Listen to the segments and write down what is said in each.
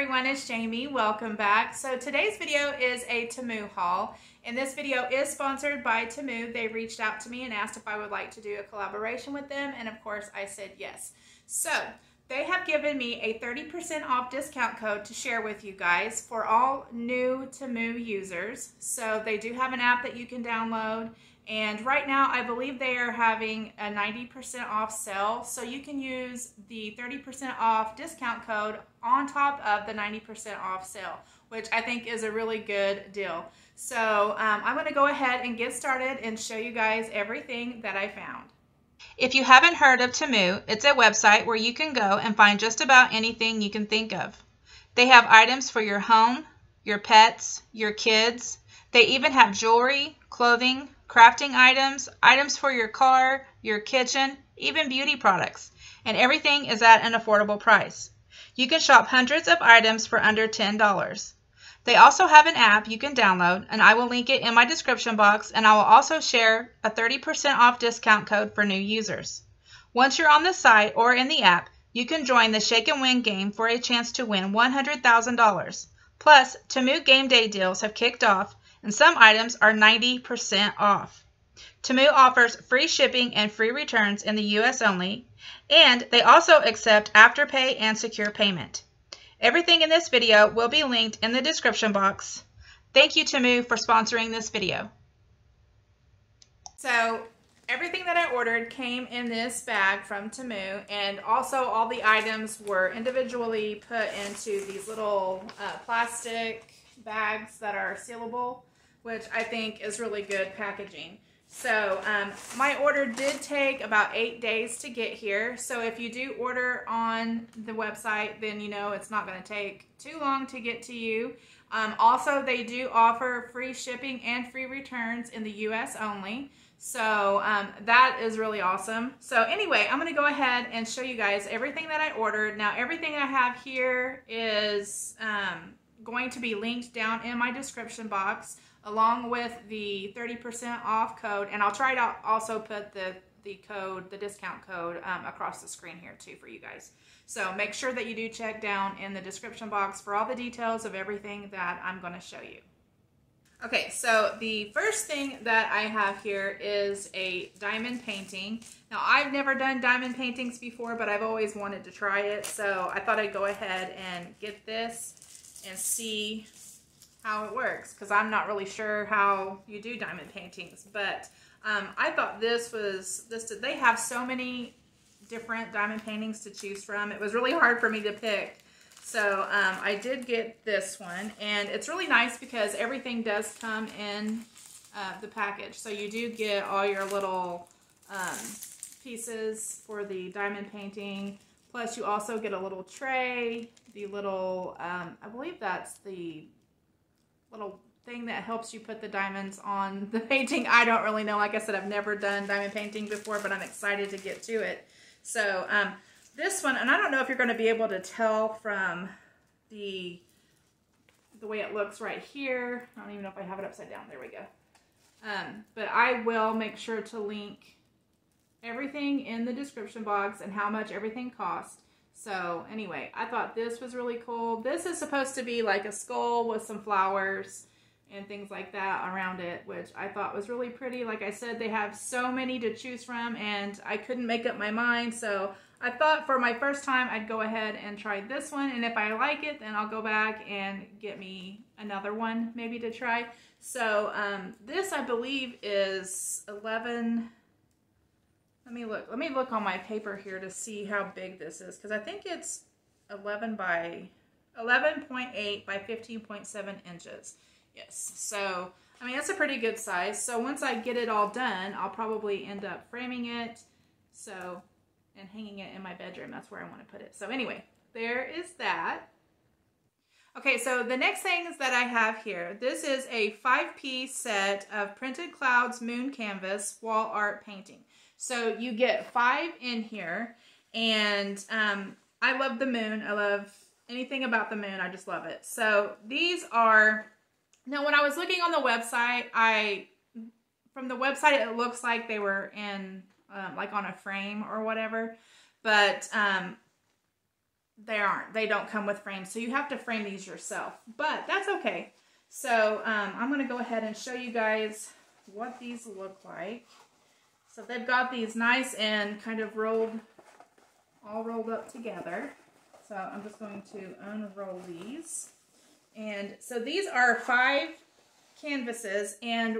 everyone, it's Jamie. Welcome back. So today's video is a Temu haul, and this video is sponsored by Temu. They reached out to me and asked if I would like to do a collaboration with them, and of course I said yes. So they have given me a 30% off discount code to share with you guys for all new Temu users. So they do have an app that you can download. And right now, I believe they are having a 90% off sale. So you can use the 30% off discount code on top of the 90% off sale, which I think is a really good deal. So um, I'm going to go ahead and get started and show you guys everything that I found. If you haven't heard of Temu, it's a website where you can go and find just about anything you can think of. They have items for your home, your pets, your kids. They even have jewelry, clothing, crafting items, items for your car, your kitchen, even beauty products. And everything is at an affordable price. You can shop hundreds of items for under $10. They also have an app you can download, and I will link it in my description box, and I will also share a 30% off discount code for new users. Once you're on the site or in the app, you can join the Shake and Win game for a chance to win $100,000. Plus, Temu game day deals have kicked off, and some items are 90% off. Temu offers free shipping and free returns in the U.S. only, and they also accept Afterpay and secure payment. Everything in this video will be linked in the description box. Thank you Temu for sponsoring this video. So everything that I ordered came in this bag from Temu and also all the items were individually put into these little uh, plastic bags that are sealable, which I think is really good packaging. So um, my order did take about eight days to get here. So if you do order on the website, then you know it's not going to take too long to get to you. Um, also, they do offer free shipping and free returns in the U.S. only. So um, that is really awesome. So anyway, I'm going to go ahead and show you guys everything that I ordered. Now, everything I have here is um, going to be linked down in my description box along with the 30% off code. And I'll try to also put the, the code, the discount code um, across the screen here too for you guys. So make sure that you do check down in the description box for all the details of everything that I'm going to show you. Okay, so the first thing that I have here is a diamond painting. Now, I've never done diamond paintings before, but I've always wanted to try it. So I thought I'd go ahead and get this and see how it works because I'm not really sure how you do diamond paintings. But um, I thought this was this. They have so many different diamond paintings to choose from. It was really hard for me to pick. So um, I did get this one, and it's really nice because everything does come in uh, the package. So you do get all your little um, pieces for the diamond painting. Plus, you also get a little tray, the little, um, I believe that's the little thing that helps you put the diamonds on the painting. I don't really know. Like I said, I've never done diamond painting before, but I'm excited to get to it. So um, this one, and I don't know if you're going to be able to tell from the the way it looks right here. I don't even know if I have it upside down. There we go. Um, but I will make sure to link everything in the description box and how much everything cost. So anyway, I thought this was really cool. This is supposed to be like a skull with some flowers and things like that around it, which I thought was really pretty. Like I said, they have so many to choose from and I couldn't make up my mind. So I thought for my first time, I'd go ahead and try this one. And if I like it, then I'll go back and get me another one maybe to try. So um, this, I believe, is 11 let me look. Let me look on my paper here to see how big this is because I think it's 11 by 11.8 by 15.7 inches. Yes. So, I mean, that's a pretty good size. So once I get it all done, I'll probably end up framing it. So, and hanging it in my bedroom. That's where I want to put it. So anyway, there is that. Okay, so the next things that I have here, this is a five-piece set of Printed Clouds Moon Canvas wall art painting. So you get five in here. And um, I love the moon. I love anything about the moon. I just love it. So these are, now when I was looking on the website, I, from the website, it looks like they were in, um, like on a frame or whatever. But um, they aren't. They don't come with frames, so you have to frame these yourself. But that's okay. So um, I'm going to go ahead and show you guys what these look like. So they've got these nice and kind of rolled, all rolled up together. So I'm just going to unroll these. And so these are five canvases and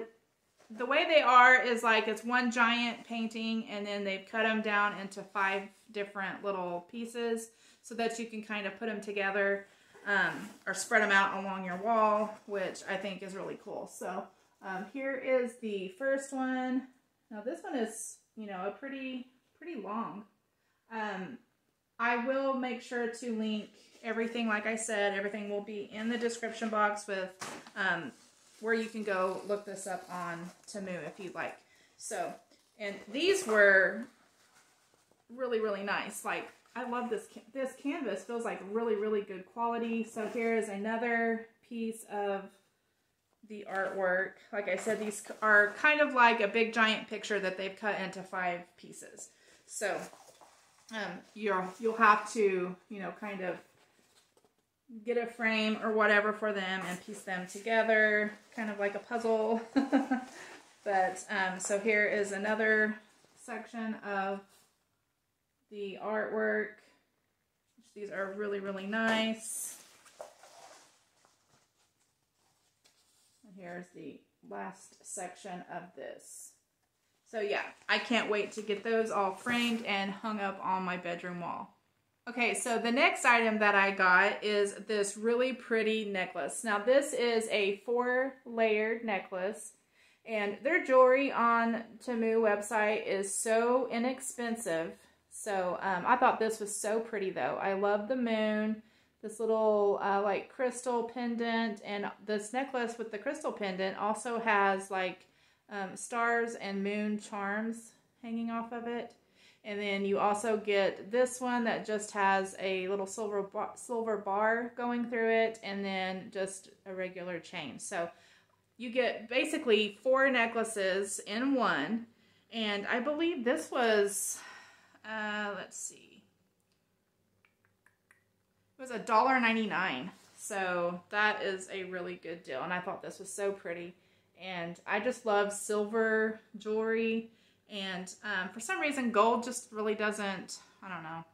the way they are is like it's one giant painting and then they've cut them down into five different little pieces so that you can kind of put them together um, or spread them out along your wall, which I think is really cool. So um, here is the first one. Now this one is, you know, a pretty, pretty long. Um, I will make sure to link everything, like I said, everything will be in the description box with um, where you can go look this up on Temu if you'd like. So, and these were really, really nice. Like, I love this. This canvas feels like really, really good quality. So here is another piece of the artwork. Like I said, these are kind of like a big giant picture that they've cut into five pieces. So um, you'll, you'll have to, you know, kind of get a frame or whatever for them and piece them together, kind of like a puzzle. but um, so here is another section of the artwork. These are really, really nice. Here's the last section of this. So yeah, I can't wait to get those all framed and hung up on my bedroom wall. Okay, so the next item that I got is this really pretty necklace. Now this is a four layered necklace and their jewelry on Temu website is so inexpensive. So um, I thought this was so pretty though. I love the moon, this little uh, like crystal pendant and this necklace with the crystal pendant also has like um, stars and moon charms hanging off of it. And then you also get this one that just has a little silver bar, silver bar going through it and then just a regular chain. So you get basically four necklaces in one. And I believe this was, uh, let's see, it was a dollar ninety nine. So that is a really good deal. And I thought this was so pretty. And I just love silver jewelry. And um, for some reason, gold just really doesn't, I don't know.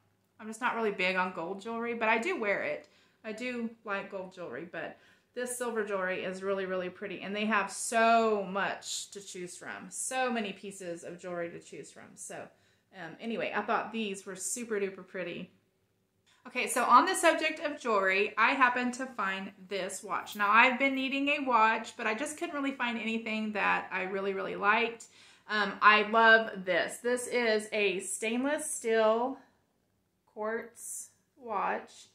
I'm just not really big on gold jewelry, but I do wear it. I do like gold jewelry, but this silver jewelry is really, really pretty. And they have so much to choose from. So many pieces of jewelry to choose from. So um, anyway, I thought these were super duper pretty. Okay, so on the subject of jewelry, I happened to find this watch. Now, I've been needing a watch, but I just couldn't really find anything that I really, really liked. Um, I love this. This is a stainless steel quartz watch.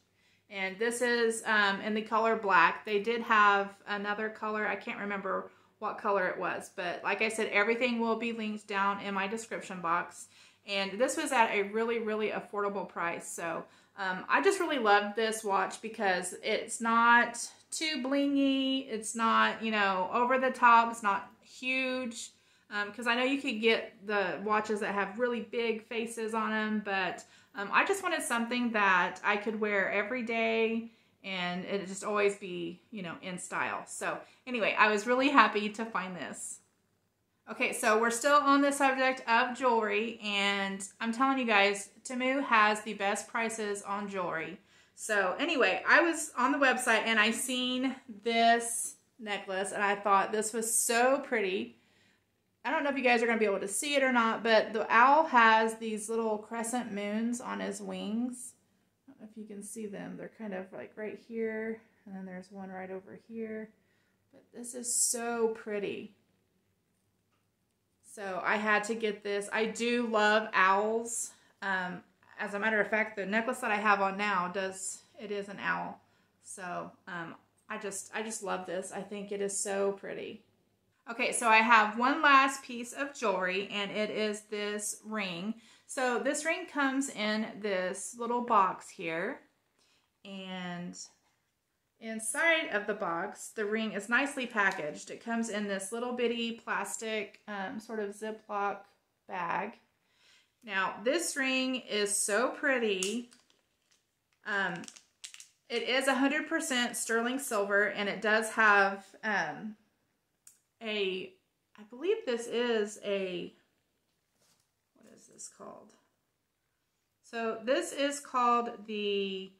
And this is um, in the color black. They did have another color. I can't remember what color it was. But like I said, everything will be linked down in my description box. And this was at a really, really affordable price. So um, I just really love this watch because it's not too blingy. It's not, you know, over the top. It's not huge because um, I know you could get the watches that have really big faces on them, but um, I just wanted something that I could wear every day and it just always be, you know, in style. So anyway, I was really happy to find this. Okay, so we're still on the subject of jewelry, and I'm telling you guys, Temu has the best prices on jewelry. So anyway, I was on the website and I seen this necklace, and I thought this was so pretty. I don't know if you guys are going to be able to see it or not, but the owl has these little crescent moons on his wings. I don't know if you can see them. They're kind of like right here, and then there's one right over here. But this is so pretty. So I had to get this. I do love owls. Um, as a matter of fact, the necklace that I have on now does, it is an owl. So um, I just, I just love this. I think it is so pretty. Okay, so I have one last piece of jewelry and it is this ring. So this ring comes in this little box here and inside of the box, the ring is nicely packaged. It comes in this little bitty plastic um, sort of Ziploc bag. Now, this ring is so pretty. Um, it is 100% sterling silver, and it does have um, a, I believe this is a, what is this called? So this is called the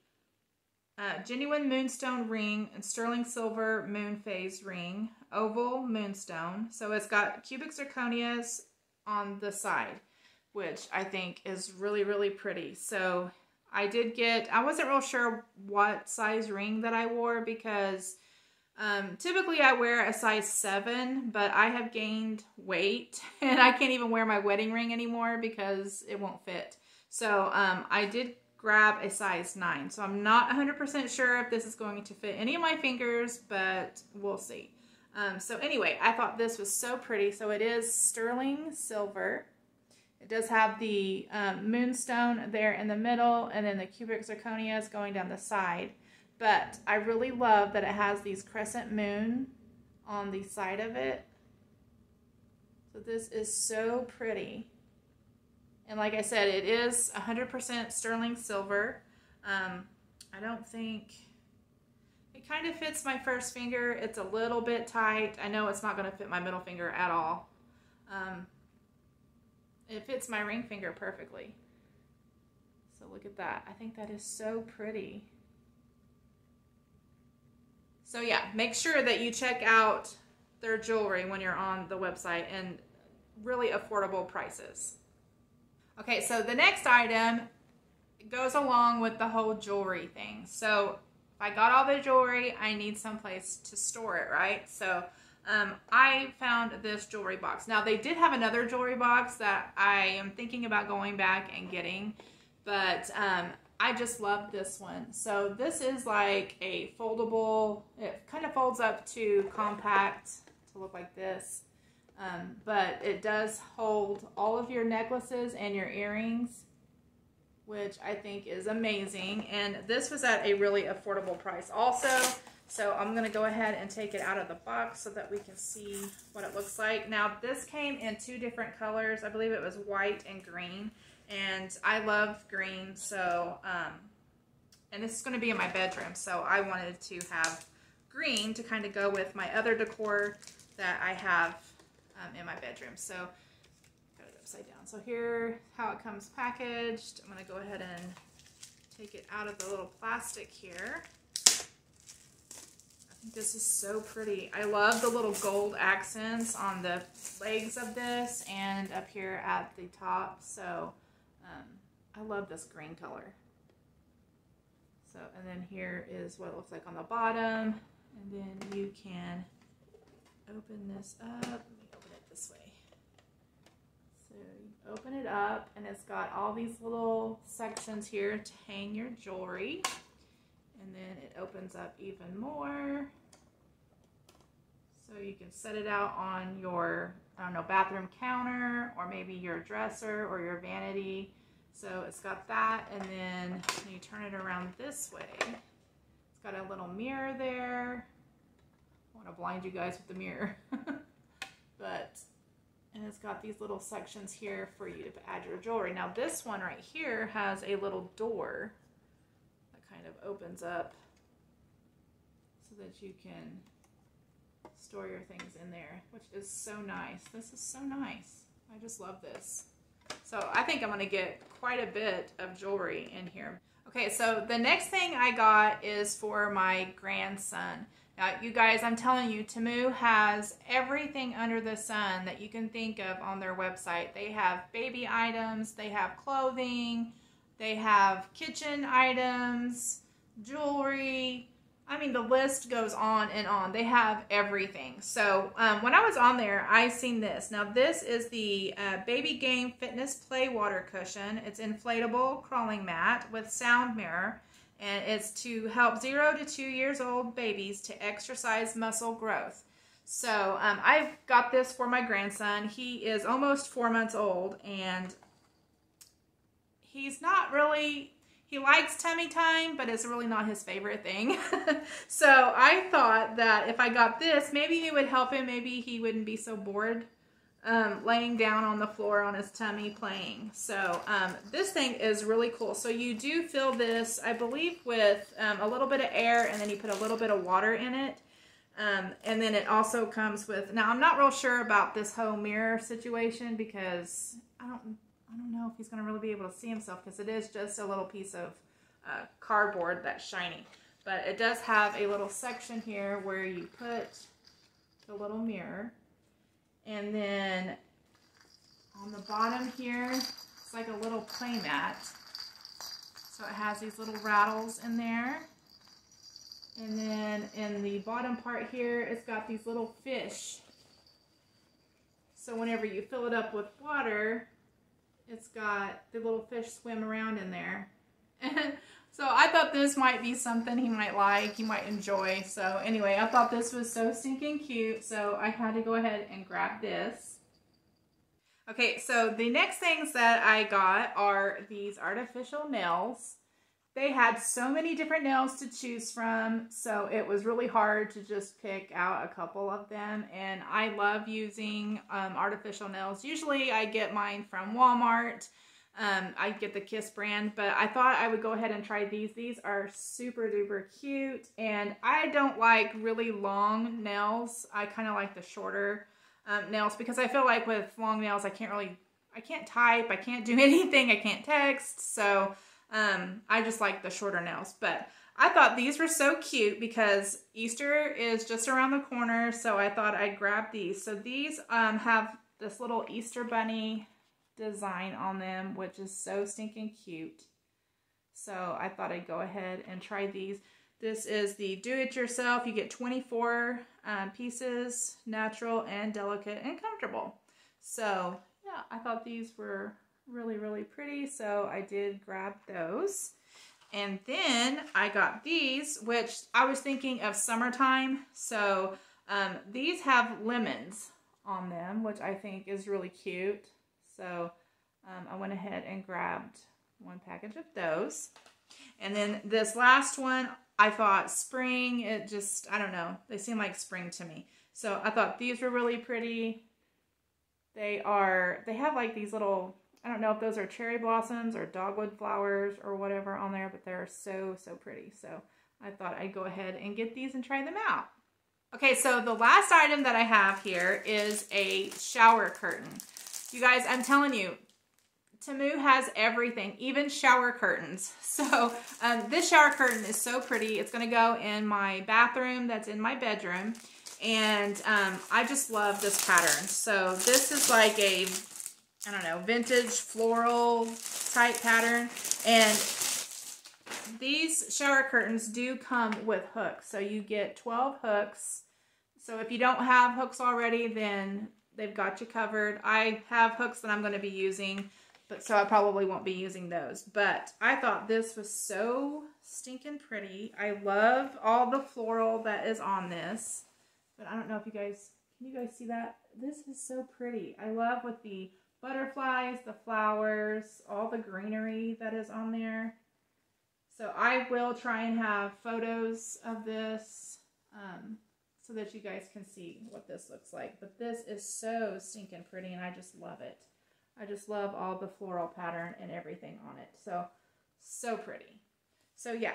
uh, genuine moonstone ring and sterling silver moon phase ring, oval moonstone. So it's got cubic zirconias on the side, which I think is really, really pretty. So I did get, I wasn't real sure what size ring that I wore because um, typically I wear a size 7, but I have gained weight and I can't even wear my wedding ring anymore because it won't fit. So um, I did grab a size 9. So I'm not 100% sure if this is going to fit any of my fingers, but we'll see. Um, so anyway, I thought this was so pretty. So it is sterling silver. It does have the um, moonstone there in the middle and then the cubic zirconias going down the side. But I really love that it has these crescent moon on the side of it. So this is so pretty. And like I said, it is 100% sterling silver. Um, I don't think, it kind of fits my first finger. It's a little bit tight. I know it's not going to fit my middle finger at all. Um, it fits my ring finger perfectly. So look at that. I think that is so pretty. So yeah, make sure that you check out their jewelry when you're on the website and really affordable prices. Okay, so the next item goes along with the whole jewelry thing. So if I got all the jewelry, I need someplace to store it, right? So um, I found this jewelry box. Now they did have another jewelry box that I am thinking about going back and getting, but um, I just love this one. So this is like a foldable, it kind of folds up to compact to look like this. Um, but it does hold all of your necklaces and your earrings, which I think is amazing. And this was at a really affordable price also. So I'm going to go ahead and take it out of the box so that we can see what it looks like. Now this came in two different colors. I believe it was white and green. And I love green, so, um, and this is going to be in my bedroom. So I wanted to have green to kind of go with my other decor that I have um, in my bedroom. So got it upside down. So here how it comes packaged. I'm going to go ahead and take it out of the little plastic here. I think this is so pretty. I love the little gold accents on the legs of this and up here at the top. So um, I love this green color. So, and then here is what it looks like on the bottom. And then you can open this up this way. So you open it up and it's got all these little sections here to hang your jewelry. And then it opens up even more. So you can set it out on your, I don't know, bathroom counter or maybe your dresser or your vanity. So it's got that and then you turn it around this way. It's got a little mirror there. I want to blind you guys with the mirror. but and it's got these little sections here for you to add your jewelry. Now this one right here has a little door that kind of opens up so that you can store your things in there, which is so nice. This is so nice. I just love this. So I think I'm going to get quite a bit of jewelry in here. Okay, so the next thing I got is for my grandson. Now, you guys, I'm telling you, Temu has everything under the sun that you can think of on their website. They have baby items, they have clothing, they have kitchen items, jewelry. I mean, the list goes on and on. They have everything. So um, when I was on there, I seen this. Now, this is the uh, Baby Game Fitness Play Water Cushion. It's inflatable crawling mat with sound mirror and it's to help zero to two years old babies to exercise muscle growth. So um, I've got this for my grandson. He is almost four months old, and he's not really, he likes tummy time, but it's really not his favorite thing. so I thought that if I got this, maybe it would help him. Maybe he wouldn't be so bored um, laying down on the floor on his tummy playing. So um, this thing is really cool. So you do fill this, I believe, with um, a little bit of air and then you put a little bit of water in it. Um, and then it also comes with, now I'm not real sure about this whole mirror situation because I don't, I don't know if he's going to really be able to see himself because it is just a little piece of uh, cardboard that's shiny. But it does have a little section here where you put the little mirror and then on the bottom here, it's like a little play mat. So it has these little rattles in there. And then in the bottom part here, it's got these little fish. So whenever you fill it up with water, it's got the little fish swim around in there. so I thought this might be something he might like, he might enjoy. So anyway, I thought this was so stinking cute. So I had to go ahead and grab this. Okay, so the next things that I got are these artificial nails. They had so many different nails to choose from, so it was really hard to just pick out a couple of them. And I love using um, artificial nails. Usually I get mine from Walmart. Um, I get the Kiss brand, but I thought I would go ahead and try these. These are super duper cute, and I don't like really long nails. I kind of like the shorter um, nails because I feel like with long nails, I can't really, I can't type, I can't do anything, I can't text, so um, I just like the shorter nails, but I thought these were so cute because Easter is just around the corner, so I thought I'd grab these. So these um, have this little Easter bunny design on them, which is so stinking cute. So I thought I'd go ahead and try these. This is the do-it-yourself. You get 24 um, pieces, natural and delicate and comfortable. So yeah, I thought these were really, really pretty. So I did grab those. And then I got these, which I was thinking of summertime. So um, these have lemons on them, which I think is really cute. So um, I went ahead and grabbed one package of those. And then this last one, I thought spring, it just, I don't know, they seem like spring to me. So I thought these were really pretty. They are, they have like these little I don't know if those are cherry blossoms or dogwood flowers or whatever on there, but they're so, so pretty. So I thought I'd go ahead and get these and try them out. Okay, so the last item that I have here is a shower curtain. You guys, I'm telling you, Temu has everything, even shower curtains. So um, this shower curtain is so pretty. It's going to go in my bathroom that's in my bedroom. And um, I just love this pattern. So this is like a I don't know, vintage floral type pattern. And these shower curtains do come with hooks. So you get 12 hooks. So if you don't have hooks already, then they've got you covered. I have hooks that I'm going to be using, but so I probably won't be using those. But I thought this was so stinking pretty. I love all the floral that is on this. But I don't know if you guys, can you guys see that? This is so pretty. I love with the butterflies, the flowers, all the greenery that is on there. So I will try and have photos of this um, so that you guys can see what this looks like. But this is so stinking pretty and I just love it. I just love all the floral pattern and everything on it. So, so pretty. So yeah,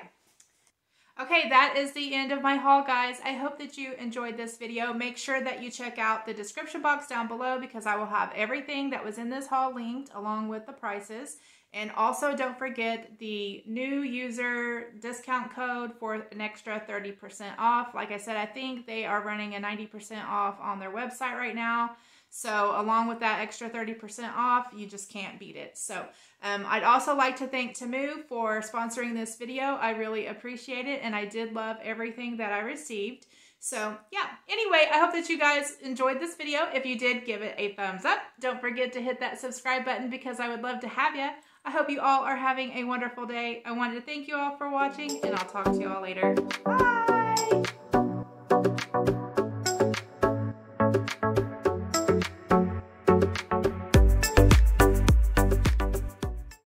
Okay, that is the end of my haul, guys. I hope that you enjoyed this video. Make sure that you check out the description box down below because I will have everything that was in this haul linked along with the prices. And also don't forget the new user discount code for an extra 30% off. Like I said, I think they are running a 90% off on their website right now. So along with that extra 30% off, you just can't beat it. So um, I'd also like to thank Temu for sponsoring this video. I really appreciate it and I did love everything that I received. So yeah, anyway, I hope that you guys enjoyed this video. If you did, give it a thumbs up. Don't forget to hit that subscribe button because I would love to have you. I hope you all are having a wonderful day. I wanted to thank you all for watching and I'll talk to you all later. Bye!